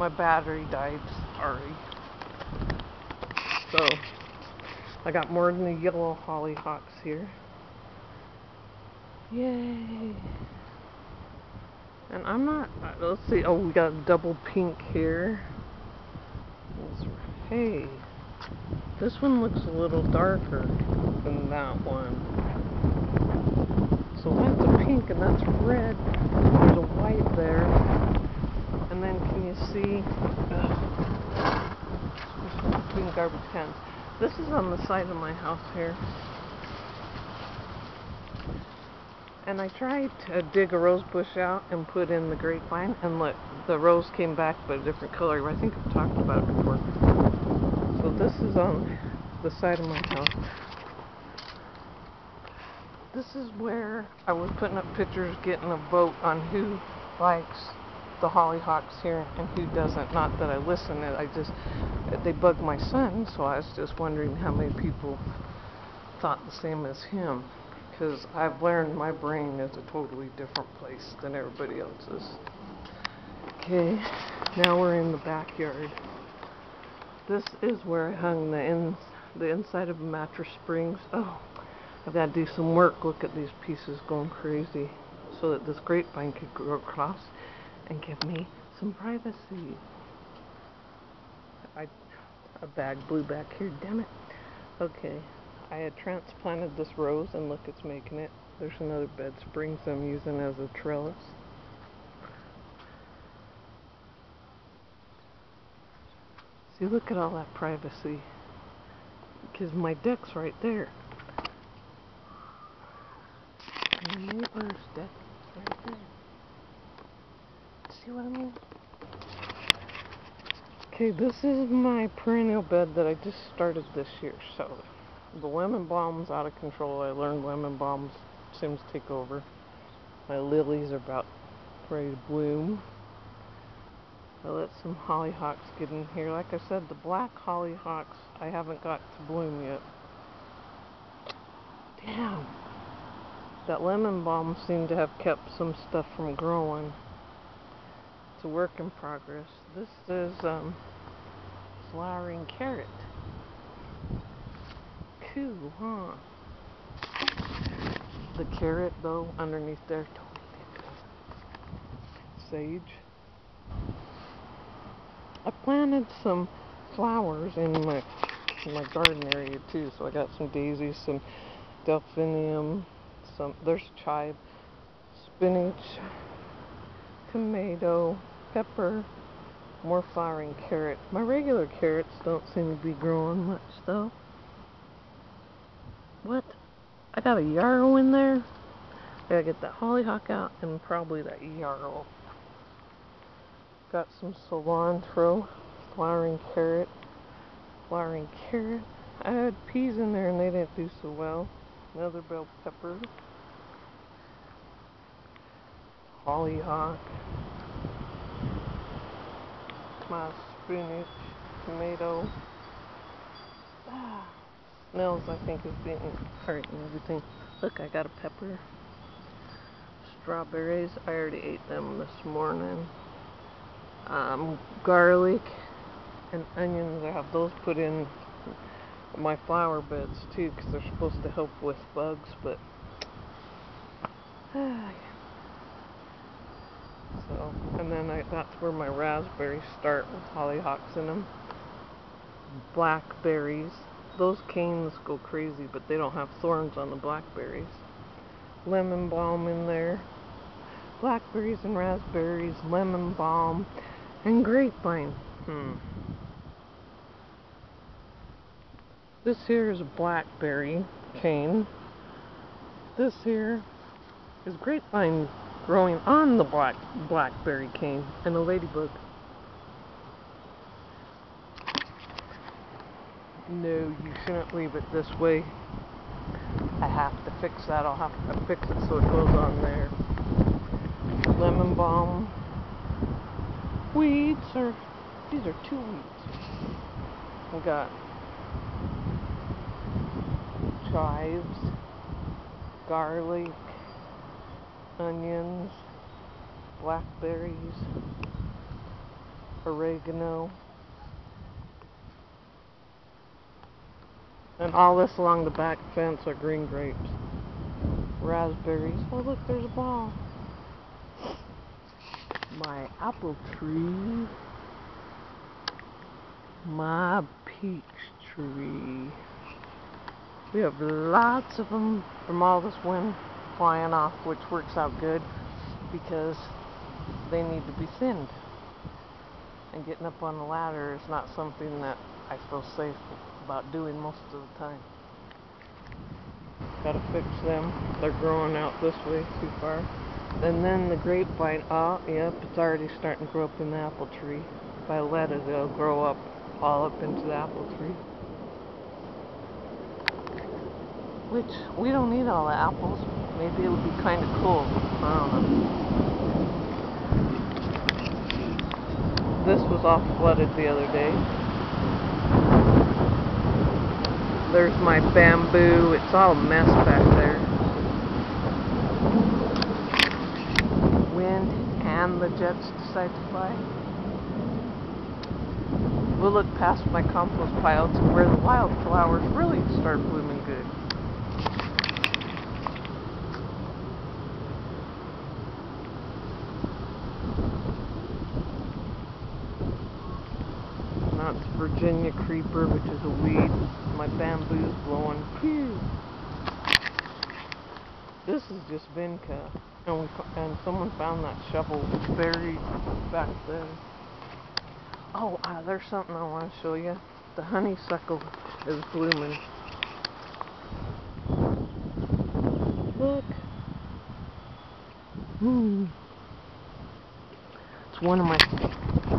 my battery died. Sorry. So, I got more than the yellow hollyhocks here. Yay! And I'm not, uh, let's see, oh, we got a double pink here. Hey, this one looks a little darker than that one. So that's a pink and that's red. There's a white there. And then can you see, between garbage cans. This is on the side of my house here. And I tried to dig a rose bush out and put in the grapevine, and look, the rose came back but a different color. I think I've talked about it before. So this is on the side of my house. This is where I was putting up pictures, getting a vote on who likes the hollyhocks here and who doesn't. Not that I listen, I just, they bug my son, so I was just wondering how many people thought the same as him because I've learned my brain is a totally different place than everybody else's. Okay, now we're in the backyard. This is where I hung the in the inside of Mattress Springs. Oh, I've got to do some work. Look at these pieces going crazy so that this grapevine could grow across and give me some privacy. I a bag blew back here, damn it. Okay. I had transplanted this rose and look it's making it. There's another bed springs I'm using as a trellis. See look at all that privacy. Because my deck's right there. My neighbor's deck right there. See what I mean? Okay, this is my perennial bed that I just started this year, so the lemon balm's out of control. I learned lemon balms seems to take over. My lilies are about ready to bloom. I let some hollyhocks get in here. Like I said, the black hollyhocks I haven't got to bloom yet. Damn. That lemon balm seemed to have kept some stuff from growing. It's a work in progress. This is um, flowering carrot too, huh? The carrot, though, underneath there. Sage. I planted some flowers in my in my garden area too, so I got some daisies, some delphinium, some there's chive, spinach, tomato, pepper, more flowering carrot. My regular carrots don't seem to be growing much though. What? I got a yarrow in there. I gotta get that hollyhock out and probably that yarrow. Got some cilantro, flowering carrot, flowering carrot. I had peas in there and they didn't do so well. Another bell pepper. Hollyhock. My spinach, tomato. Ah smells, I think, of being hurt and everything. Look, I got a pepper. Strawberries, I already ate them this morning. Um, garlic and onions, I have those put in my flower beds too, because they're supposed to help with bugs, but so, and then I, that's where my raspberries start with hollyhocks in them. Blackberries, those canes go crazy, but they don't have thorns on the blackberries. Lemon balm in there. Blackberries and raspberries, lemon balm, and grapevine. Hmm. This here is a blackberry cane. This here is grapevine growing on the black blackberry cane and the ladybug. no, you shouldn't leave it this way. I have to fix that. I'll have to fix it so it goes on there. Lemon balm. Weeds are, these are two weeds. We got chives, garlic, onions, blackberries, oregano. And all this along the back fence are green grapes. Raspberries. Oh look, there's a ball. My apple tree. My peach tree. We have lots of them from all this wind flying off, which works out good because they need to be thinned. And getting up on the ladder is not something that I feel safe about doing most of the time. Gotta fix them. They're growing out this way too far. And then the grapevine, oh, yep, it's already starting to grow up in the apple tree. If I let it, it'll grow up all up into the apple tree. Which, we don't need all the apples. Maybe it would be kind of cool. I don't know. This was all flooded the other day. There's my bamboo. It's all a mess back there. Wind and the jets decide to fly. We'll look past my compost pile to where the wildflowers really start blooming That's Virginia creeper, which is a weed. My bamboo's blowing. Phew. This is just vinca, and we and someone found that shovel buried back there. Oh, uh, there's something I want to show you. The honeysuckle is blooming. Look. Hmm. It's one of my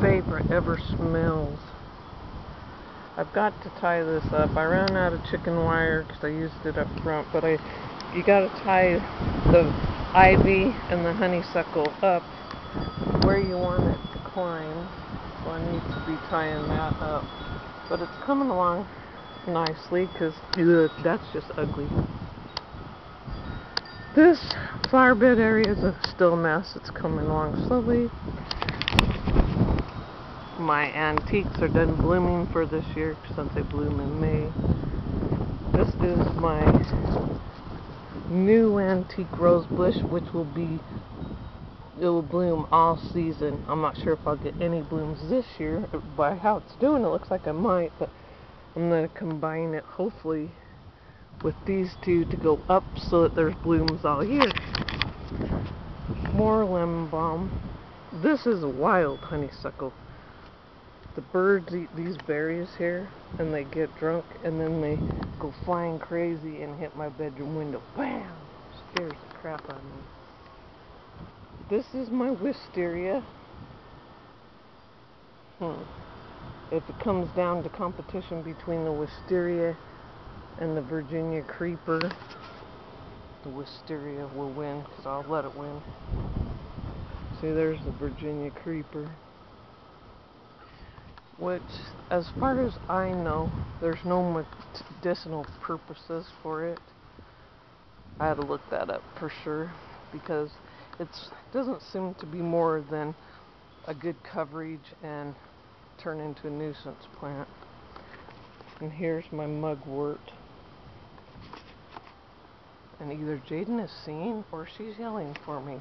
favorite ever smells. I've got to tie this up. I ran out of chicken wire because I used it up front, but I, you got to tie the ivy and the honeysuckle up where you want it to climb. So I need to be tying that up. But it's coming along nicely because that's just ugly. This flower bed area is a still a mess. It's coming along slowly my antiques are done blooming for this year since they bloom in May. This is my new antique rose bush which will be it will bloom all season. I'm not sure if I'll get any blooms this year by how it's doing it looks like I might but I'm going to combine it hopefully with these two to go up so that there's blooms all year. More lemon balm. This is a wild honeysuckle the birds eat these berries here and they get drunk and then they go flying crazy and hit my bedroom window. Bam! Scares the crap out of me. This is my wisteria. Hmm. If it comes down to competition between the wisteria and the Virginia creeper, the wisteria will win because I'll let it win. See, there's the Virginia creeper which, as far as I know, there's no medicinal purposes for it. I had to look that up for sure because it doesn't seem to be more than a good coverage and turn into a nuisance plant. And here's my mugwort. And either Jaden is seeing or she's yelling for me.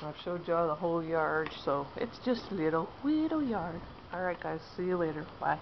I've showed y'all the whole yard, so it's just a little, little yard. Alright guys, see you later. Bye.